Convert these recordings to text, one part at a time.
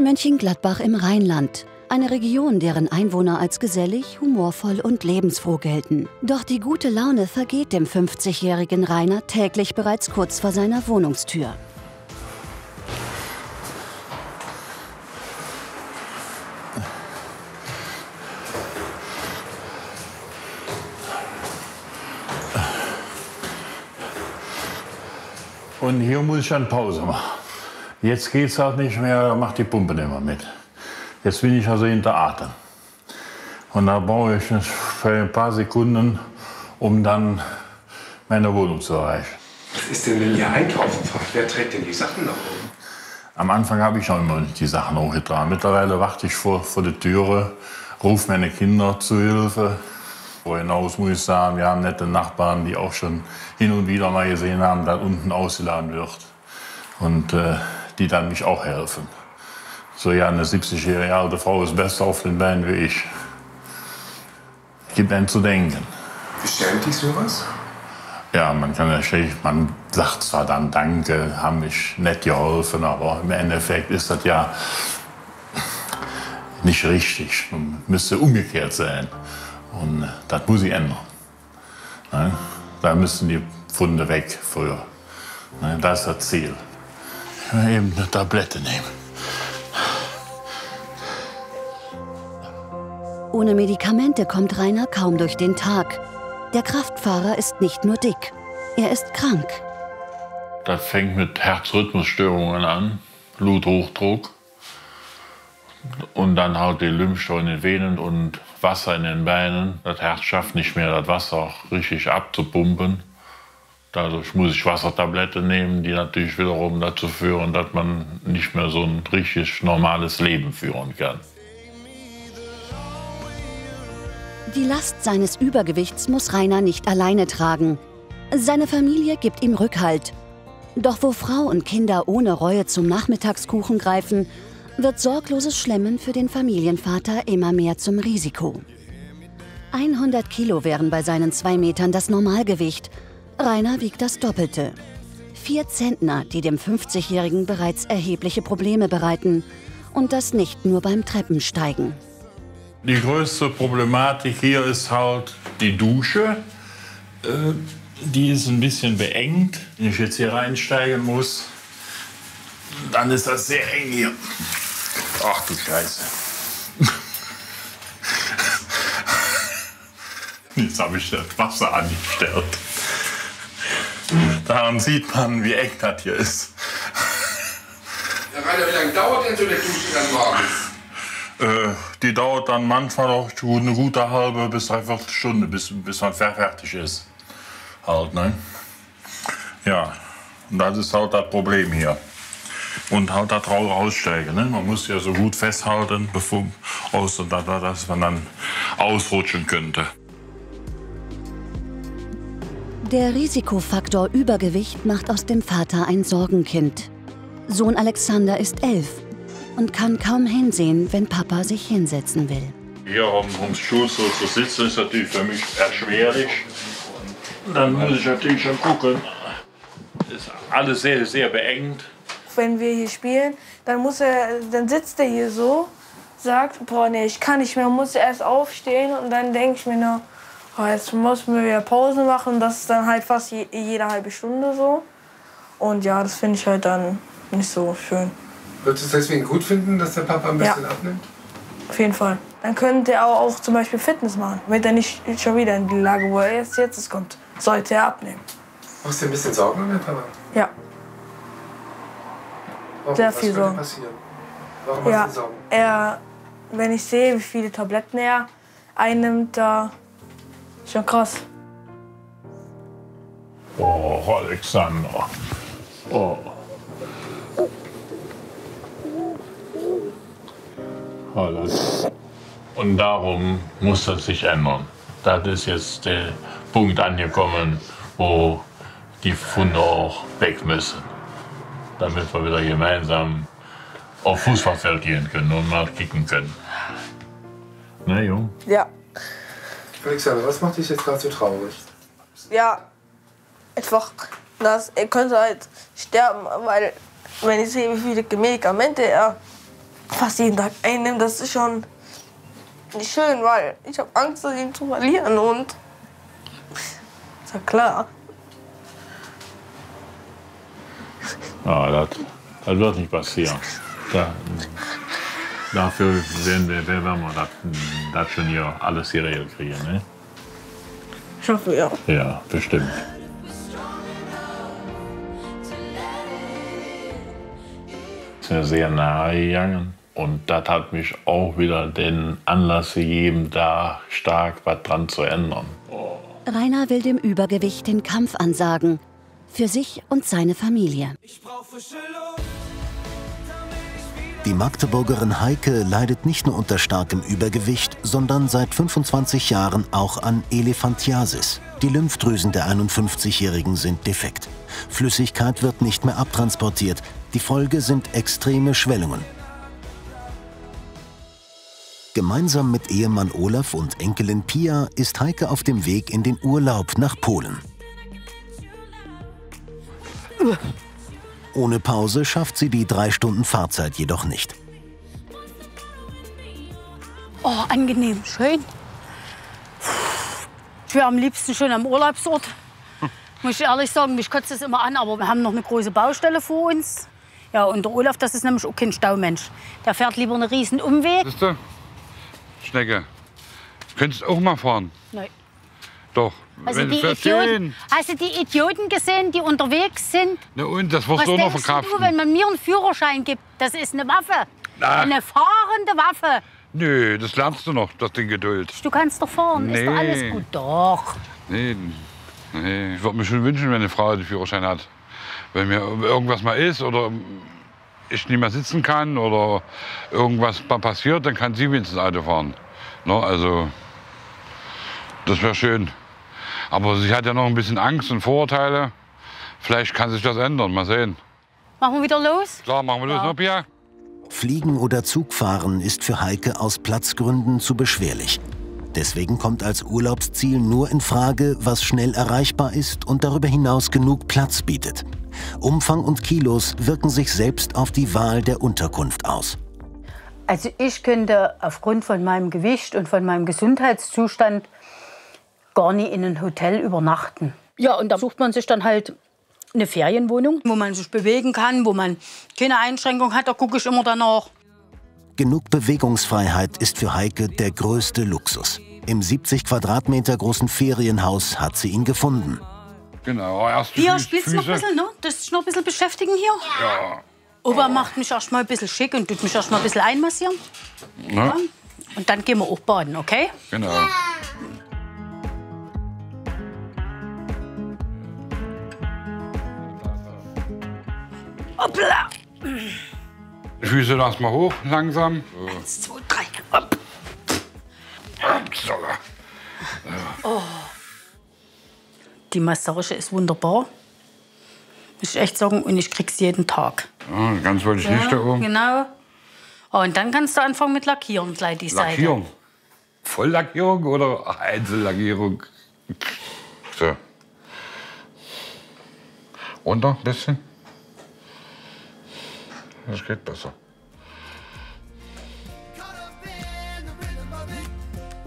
Mönchengladbach im Rheinland. Eine Region, deren Einwohner als gesellig, humorvoll und lebensfroh gelten. Doch die gute Laune vergeht dem 50-jährigen Rainer täglich bereits kurz vor seiner Wohnungstür. Und hier muss ich dann Pause machen. Jetzt geht es halt nicht mehr, macht die Pumpe nicht mehr mit. Jetzt bin ich also hinter Atem. Und da brauche ich für ein paar Sekunden, um dann meine Wohnung zu erreichen. Was ist denn, wenn ihr einkaufen fahrt? Wer trägt denn die Sachen nach oben? Am Anfang habe ich noch immer die Sachen hochgetragen. Mittlerweile warte ich vor, vor der Türe, rufe meine Kinder zu Hilfe. Vorher hinaus muss ich sagen, wir haben nette Nachbarn, die auch schon hin und wieder mal gesehen haben, dass unten ausgeladen wird. Und äh, die dann mich auch helfen. So ja, eine 70-jährige alte Frau ist besser auf den Beinen wie ich. Gibt einem zu denken. Bestellt dich sowas? Ja, man kann schlecht, man sagt zwar dann Danke, haben mich nett geholfen, aber im Endeffekt ist das ja nicht richtig. Man müsste umgekehrt sein. Und das muss ich ändern. Ne? Da müssen die Funde weg früher. Ne? Das ist das Ziel. Eben eine Tablette nehmen. Ohne Medikamente kommt Rainer kaum durch den Tag. Der Kraftfahrer ist nicht nur dick, er ist krank. Das fängt mit Herzrhythmusstörungen an, Bluthochdruck und dann halt die Lymphstau in den Venen und Wasser in den Beinen. Das Herz schafft nicht mehr, das Wasser richtig abzupumpen. Dadurch muss ich Wassertablette nehmen, die natürlich wiederum dazu führen, dass man nicht mehr so ein richtig normales Leben führen kann. Die Last seines Übergewichts muss Rainer nicht alleine tragen. Seine Familie gibt ihm Rückhalt. Doch wo Frau und Kinder ohne Reue zum Nachmittagskuchen greifen, wird sorgloses Schlemmen für den Familienvater immer mehr zum Risiko. 100 Kilo wären bei seinen zwei Metern das Normalgewicht. Rainer wiegt das Doppelte. Vier Zentner, die dem 50-Jährigen bereits erhebliche Probleme bereiten. Und das nicht nur beim Treppensteigen. Die größte Problematik hier ist halt die Dusche. Äh, die ist ein bisschen beengt. Wenn ich jetzt hier reinsteigen muss, dann ist das sehr eng hier. Ach du Scheiße. Jetzt habe ich das Wasser angestellt. Daran sieht man, wie eng das hier ist. Herr Reiter, wie lange dauert denn so eine Dusche dann morgens? Äh, die dauert dann manchmal auch eine gute halbe bis dreiviertel Stunde, bis, bis man fertig ist. Halt, ne? Ja, und das ist halt das Problem hier. Und halt da drauf aussteigen. Ne? Man muss ja so gut festhalten, bevor, außer dass man dann ausrutschen könnte. Der Risikofaktor Übergewicht macht aus dem Vater ein Sorgenkind. Sohn Alexander ist elf und kann kaum hinsehen, wenn Papa sich hinsetzen will. Hier um, ums Stuhl so zu sitzen ist natürlich für mich erschwerlich. Dann muss ich natürlich schon gucken. Ist alles sehr, sehr beengt. Wenn wir hier spielen, dann, muss er, dann sitzt er hier so, sagt, boah, nee, ich kann nicht mehr, muss erst aufstehen und dann denke ich mir nur, jetzt muss wir wieder Pause machen. Das ist dann halt fast je, jede halbe Stunde so. Und ja, das finde ich halt dann nicht so schön. Würdest du es deswegen gut finden, dass der Papa ein bisschen Ja. abnimmt? Auf jeden Fall. Dann könnte er auch, auch zum Beispiel Fitness machen. Wenn er nicht schon wieder in die Lage, wo er jetzt, jetzt ist, kommt, sollte er abnehmen. Machst du dir ein bisschen Sorgen um den Papa? Ja. Warum? Sehr viel Sorgen. passieren? Warum Ja, hast du Sorgen? er, wenn ich sehe, wie viele Tabletten er einnimmt, da schon krass. Oh, Alexander. Oh. Alles. Und darum muss das sich ändern. Das ist jetzt der Punkt angekommen, wo die Funde auch weg müssen. Damit wir wieder gemeinsam auf Fußballfeld gehen können und mal kicken können. Ne, Jung? Ja. Alexander, was macht dich jetzt gerade so traurig? Ja, einfach, dass er könnte halt sterben, weil wenn ich sehe, wie viele Medikamente er fast jeden Tag einnimmt, das ist schon nicht schön, weil ich habe Angst, ihn zu verlieren und ist ja klar. Ja, das, das wird nicht passieren. Da, dafür werden wir, werden wir das, das schon hier alles hier kriegen. Ne? Ich hoffe, ja. Ja, bestimmt. Ist mir sehr nahe gegangen. Und das hat mich auch wieder den Anlass gegeben, da stark was dran zu ändern. Rainer will dem Übergewicht den Kampf ansagen. Für sich und seine Familie. Die Magdeburgerin Heike leidet nicht nur unter starkem Übergewicht, sondern seit 25 Jahren auch an Elephantiasis. Die Lymphdrüsen der 51-Jährigen sind defekt. Flüssigkeit wird nicht mehr abtransportiert. Die Folge sind extreme Schwellungen. Gemeinsam mit Ehemann Olaf und Enkelin Pia ist Heike auf dem Weg in den Urlaub nach Polen. Ohne Pause schafft sie die drei Stunden Fahrzeit jedoch nicht. Oh, angenehm, schön. Ich wäre am liebsten schon am Urlaubsort. Muss ich ehrlich sagen, mich kotzt das immer an, aber wir haben noch eine große Baustelle vor uns. Ja, und der Olaf, das ist nämlich auch kein Staumensch. Der fährt lieber einen riesen Umweg. Siehst du? Schnecke. Du könntest auch mal fahren. Nein. Doch. Also die Idioten, hast du die Idioten gesehen, die unterwegs sind? Na und, das wirst Was du noch verkraften. du, wenn man mir einen Führerschein gibt? Das ist eine Waffe. Na. Eine fahrende Waffe. Nö, das lernst du noch, das Ding Geduld. Du kannst doch fahren, ist doch Nee. alles gut. Doch. Nee, nee. ich würde mir schon wünschen, wenn eine Frau den Führerschein hat. Wenn mir irgendwas mal ist oder ich nicht mehr sitzen kann oder irgendwas mal passiert, dann kann sie wenigstens Auto fahren. No, also, das wäre schön. Aber sie hat ja noch ein bisschen Angst und Vorurteile. Vielleicht kann sich das ändern. Mal sehen. Machen wir wieder los? Klar, machen wir los, Ja. ne, Pia? Fliegen oder Zugfahren ist für Heike aus Platzgründen zu beschwerlich. Deswegen kommt als Urlaubsziel nur in Frage, was schnell erreichbar ist und darüber hinaus genug Platz bietet. Umfang und Kilos wirken sich selbst auf die Wahl der Unterkunft aus. Also ich könnte aufgrund von meinem Gewicht und von meinem Gesundheitszustand gar nie in ein Hotel übernachten. Ja, und da sucht man sich dann halt eine Ferienwohnung, wo man sich bewegen kann, wo man keine Einschränkung hat. Da gucke ich immer danach. Genug Bewegungsfreiheit ist für Heike der größte Luxus. Im 70 Quadratmeter großen Ferienhaus hat sie ihn gefunden. Genau, erst die Hier spielst du noch ein bisschen, ne? Das ist noch ein bisschen beschäftigen hier. Ja. Opa macht mich erst mal ein bisschen schick und tut mich erst mal ein bisschen einmassieren. Ne? Und dann gehen wir auch baden, okay? Genau. Hoppla! Die Füße erst mal hoch, langsam. So. Eins, zwei, drei. Hopp. So. Die Massage ist wunderbar. Muss ich echt sagen. Und ich krieg's jeden Tag. Ja, ganz wollte ich nicht da oben. Genau. Oh, und dann kannst du anfangen mit Lackieren, gleich die Seite. Lackierung. Volllackierung oder Einzellackierung? So. Runter ein bisschen. Das geht besser.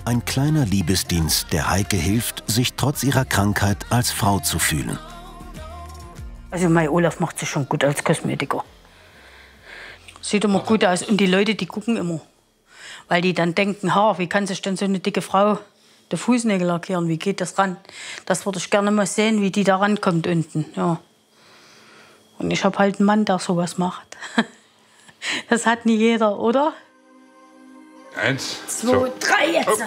Ein kleiner Liebesdienst, der Heike hilft, sich trotz ihrer Krankheit als Frau zu fühlen. Also mein Olaf macht sich schon gut als Kosmetiker. Sieht immer gut aus. Und die Leute, die gucken immer. Weil die dann denken, ha, wie kann sich denn so eine dicke Frau die Fußnägel lackieren? Wie geht das ran? Das würde ich gerne mal sehen, wie die da rankommt unten. Ja. Und ich habe halt einen Mann, der sowas macht. Das hat nie jeder, oder? Eins. Zwei, so. drei jetzt.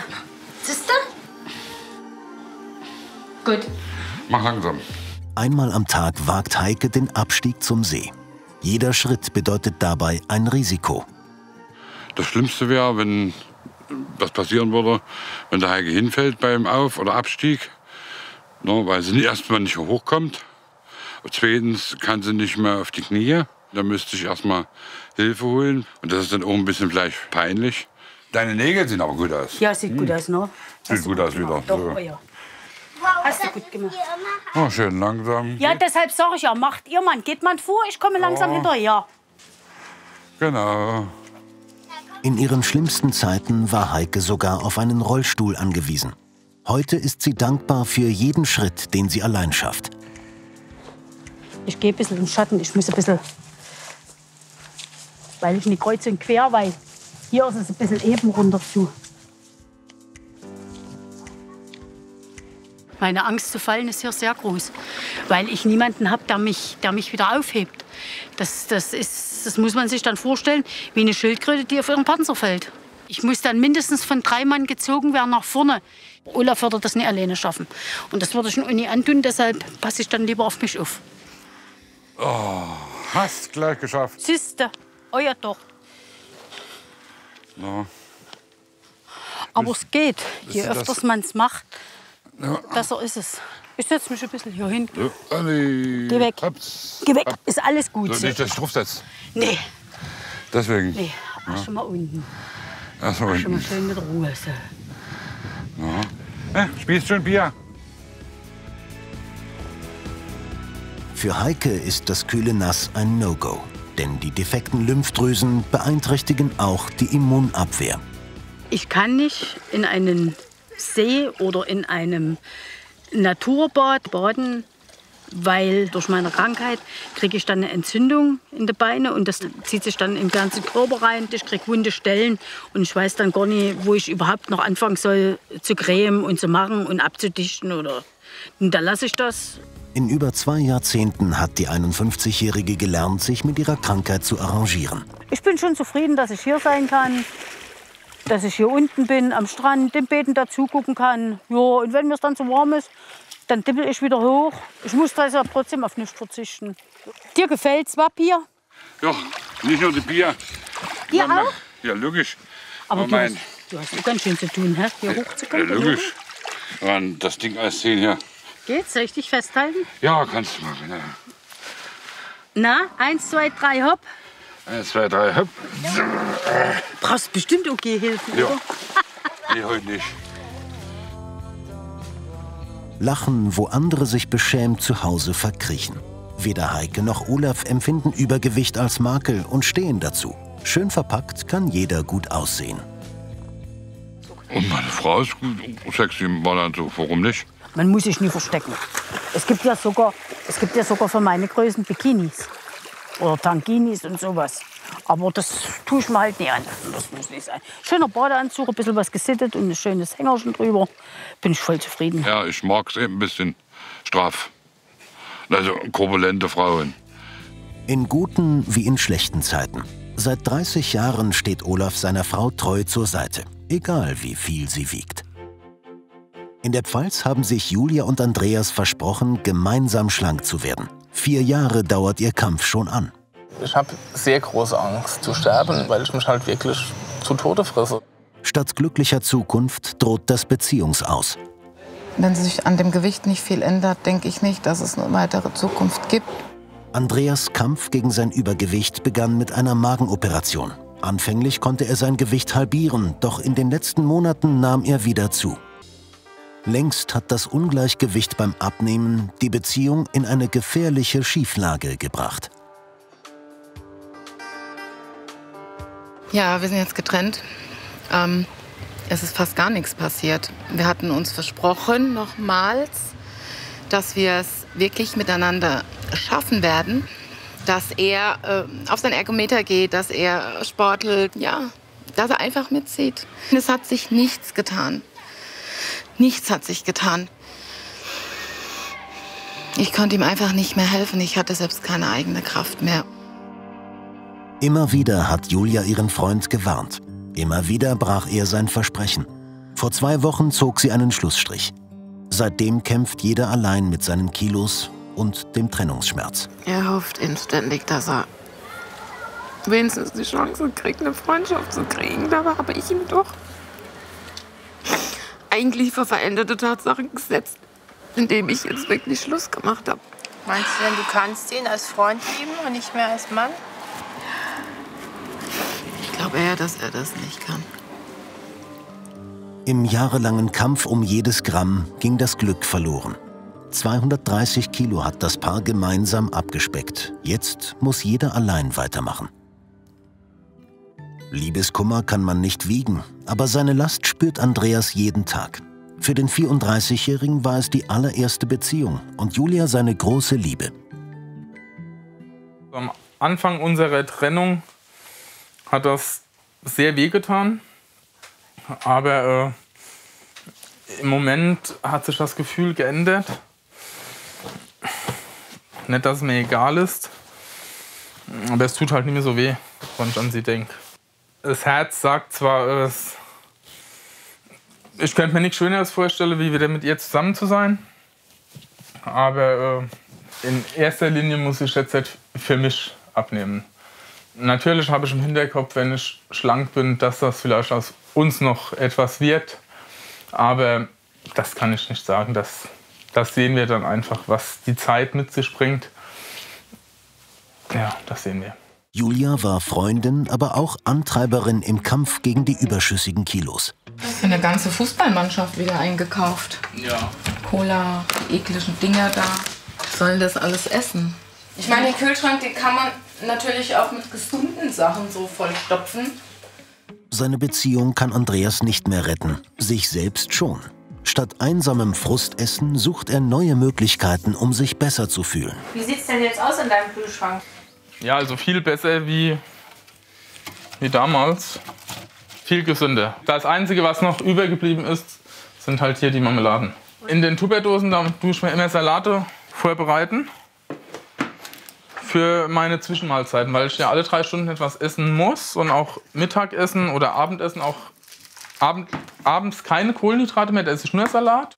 Siehst du? Gut. Mach langsam. Einmal am Tag wagt Heike den Abstieg zum See. Jeder Schritt bedeutet dabei ein Risiko. Das Schlimmste wäre, wenn was passieren würde, wenn der Heike hinfällt beim Auf- oder Abstieg. No, weil sie erstmal nicht hochkommt. Und zweitens kann sie nicht mehr auf die Knie. Da müsste ich erstmal Hilfe holen. Und das ist dann auch ein bisschen vielleicht peinlich. Deine Nägel sehen aber gut aus. Ja, sieht gut aus, ne? Sieht gut aus wieder. Doch, So. oh ja. Hast du gut gemacht. Oh, schön langsam. Ja, deshalb sage ich ja, macht ihr Mann, geht man vor, ich komme langsam Oh. hinterher. Genau. In ihren schlimmsten Zeiten war Heike sogar auf einen Rollstuhl angewiesen. Heute ist sie dankbar für jeden Schritt, den sie allein schafft. Ich gehe ein bisschen im Schatten. Ich muss ein bisschen, weil ich nicht kreuz und quer, weil hier ist es ein bisschen eben runter zu. Meine Angst zu fallen ist hier sehr groß, weil ich niemanden habe, der mich, der mich wieder aufhebt. Das, das, ist, das muss man sich dann vorstellen, wie eine Schildkröte, die auf ihren Panzer fällt. Ich muss dann mindestens von drei Mann gezogen werden nach vorne. Olaf würde das nicht alleine schaffen. Und das würde ich ihm nie antun, deshalb passe ich dann lieber auf mich auf. Oh, hast gleich geschafft. Oh ja doch. Ja. Aber es geht. Je öfters man es macht, Ja. besser ist es. Ich setze mich ein bisschen hier hin. Ja. Geh weg. Ups. Geh weg, ist alles gut. So, nicht, dass ich draufsetze. Nee, Deswegen. nee, ach, schon mal unten. Schon mal unten. schön mit Ruhe. So. Ja, spielst schon Bier? Für Heike ist das kühle Nass ein No-Go. Denn die defekten Lymphdrüsen beeinträchtigen auch die Immunabwehr. Ich kann nicht in einen See oder in einem Naturbad baden, weil durch meine Krankheit kriege ich dann eine Entzündung in die Beine und das zieht sich dann im ganzen Körper rein. Ich kriege wunde Stellen und ich weiß dann gar nicht, wo ich überhaupt noch anfangen soll zu cremen und zu machen und abzudichten oder. Und dann lasse ich das. In über zwei Jahrzehnten hat die 51-Jährige gelernt, sich mit ihrer Krankheit zu arrangieren. Ich bin schon zufrieden, dass ich hier sein kann, dass ich hier unten bin am Strand, dem Beeten dazu gucken kann. Ja, und wenn mir es dann zu warm ist, dann dippel ich wieder hoch. Ich muss deshalb trotzdem auf nichts verzichten. Dir gefällt's, Wapier? Ja, nicht nur die Bier. Dir Mama. auch? Ja, logisch. Aber Aber du mein, hast, du hast auch ganz schön zu tun, hä? hier ja, hochzukommen. logisch. Und das Ding alles sehen hier. Geht's? Soll ich dich festhalten? Ja, kannst du mal. Ja. Na, eins, zwei, drei, hopp. Eins, zwei, drei, hopp. Brauchst bestimmt auch Gehhilfen, Ja. oder? Nee, heute nicht. Lachen, wo andere sich beschämt zu Hause verkriechen. Weder Heike noch Olaf empfinden Übergewicht als Makel und stehen dazu. Schön verpackt kann jeder gut aussehen. Und meine Frau ist gut, sexy im Ballanzug. Warum nicht? Man muss sich nie verstecken. Es gibt ja sogar, es gibt ja sogar für meine Größen Bikinis oder Tankinis und sowas. Aber das tue ich mir halt nie an. Das muss nicht sein. Schöner Badeanzug, ein bisschen was gesittet und ein schönes Hängerchen drüber. Bin ich voll zufrieden. Ja, ich mag es eben ein bisschen straff. Also korpulente Frauen. In guten wie in schlechten Zeiten. Seit 30 Jahren steht Olaf seiner Frau treu zur Seite, egal wie viel sie wiegt. In der Pfalz haben sich Julia und Andreas versprochen, gemeinsam schlank zu werden. Vier Jahre dauert ihr Kampf schon an. Ich habe sehr große Angst zu sterben, weil ich mich halt wirklich zu Tode frisse. Statt glücklicher Zukunft droht das Beziehungsaus. Wenn sich an dem Gewicht nicht viel ändert, denke ich nicht, dass es eine weitere Zukunft gibt. Andreas Kampf gegen sein Übergewicht begann mit einer Magenoperation. Anfänglich konnte er sein Gewicht halbieren, doch in den letzten Monaten nahm er wieder zu. Längst hat das Ungleichgewicht beim Abnehmen die Beziehung in eine gefährliche Schieflage gebracht. Ja, wir sind jetzt getrennt. Ähm, es ist fast gar nichts passiert. Wir hatten uns versprochen, nochmals, dass wir es wirklich miteinander schaffen werden. Dass er äh, auf sein Ergometer geht, dass er sportelt, ja, dass er einfach mitzieht. Es hat sich nichts getan. Nichts hat sich getan. Ich konnte ihm einfach nicht mehr helfen. Ich hatte selbst keine eigene Kraft mehr. Immer wieder hat Julia ihren Freund gewarnt. Immer wieder brach er sein Versprechen. Vor zwei Wochen zog sie einen Schlussstrich. Seitdem kämpft jeder allein mit seinen Kilos und dem Trennungsschmerz. Er hofft inständig, dass er wenigstens die Chance kriegt, eine Freundschaft zu kriegen. Dabei habe ich ihm doch eigentlich vor veränderte Tatsachen gesetzt, indem ich jetzt wirklich Schluss gemacht habe. Meinst du denn, du kannst ihn als Freund lieben und nicht mehr als Mann? Ich glaube eher, dass er das nicht kann. Im jahrelangen Kampf um jedes Gramm ging das Glück verloren. 230 Kilo hat das Paar gemeinsam abgespeckt. Jetzt muss jeder allein weitermachen. Liebeskummer kann man nicht wiegen, aber seine Last spürt Andreas jeden Tag. Für den 34-Jährigen war es die allererste Beziehung und Julia seine große Liebe. Am Anfang unserer Trennung hat das sehr wehgetan, aber äh, im Moment hat sich das Gefühl geändert. Nicht, dass es mir egal ist, aber es tut halt nicht mehr so weh, wenn ich an sie denke. Das Herz sagt zwar, ich könnte mir nichts Schöneres vorstellen, wie wieder mit ihr zusammen zu sein. Aber äh, in erster Linie muss ich jetzt halt für mich abnehmen. Natürlich habe ich im Hinterkopf, wenn ich schlank bin, dass das vielleicht aus uns noch etwas wird. Aber das kann ich nicht sagen. Das, das sehen wir dann einfach, was die Zeit mit sich bringt. Ja, das sehen wir. Julia war Freundin, aber auch Antreiberin im Kampf gegen die überschüssigen Kilos. Für eine ganze Fußballmannschaft wieder eingekauft. Ja. Cola, die ekligen Dinger da. Sollen das alles essen? Ich meine, den Kühlschrank, den kann man natürlich auch mit gesunden Sachen so vollstopfen. Seine Beziehung kann Andreas nicht mehr retten, sich selbst schon. Statt einsamem Frustessen sucht er neue Möglichkeiten, um sich besser zu fühlen. Wie sieht's denn jetzt aus in deinem Kühlschrank? Ja, also viel besser wie, wie damals. Viel gesünder. Das Einzige, was noch übergeblieben ist, sind halt hier die Marmeladen. In den Tupperdosen, da tue ich mir immer Salate vorbereiten. Für meine Zwischenmahlzeiten, weil ich ja alle drei Stunden etwas essen muss und auch Mittagessen oder Abendessen auch Abend, abends keine Kohlenhydrate mehr, da esse ich nur Salat.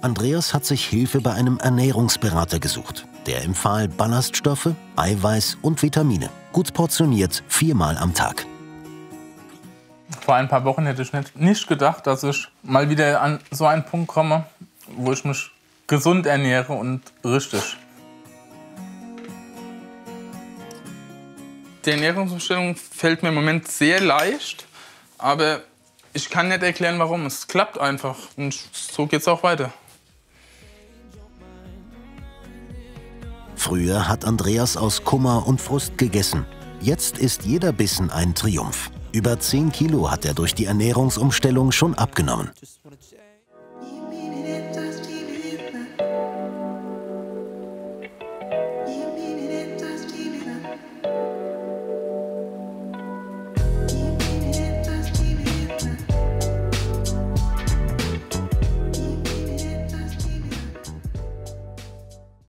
Andreas hat sich Hilfe bei einem Ernährungsberater gesucht. Der empfahl Ballaststoffe, Eiweiß und Vitamine. Gut portioniert viermal am Tag. Vor ein paar Wochen hätte ich nicht, gedacht, dass ich mal wieder an so einen Punkt komme, wo ich mich gesund ernähre und richtig. Die Ernährungsumstellung fällt mir im Moment sehr leicht, aber ich kann nicht erklären, warum. Es klappt einfach und so geht es auch weiter. Früher hat Andreas aus Kummer und Frust gegessen. Jetzt ist jeder Bissen ein Triumph. Über 10 Kilo hat er durch die Ernährungsumstellung schon abgenommen.